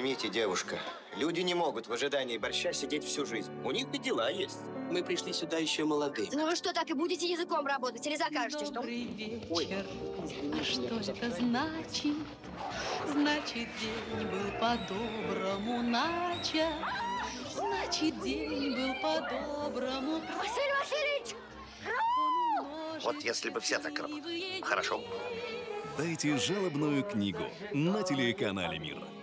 Поймите, девушка, люди не могут в ожидании борща сидеть всю жизнь. У них и дела есть. Мы пришли сюда еще молодые. Ну вы что, так и будете языком работать? Или закажете, что? Добрый вечер. А что это значит? Значит, день был по-доброму начат. Значит, день был по-доброму. Василий Васильевич! Вот если бы все так работали. Хорошо. Дайте жалобную книгу на телеканале «Мир».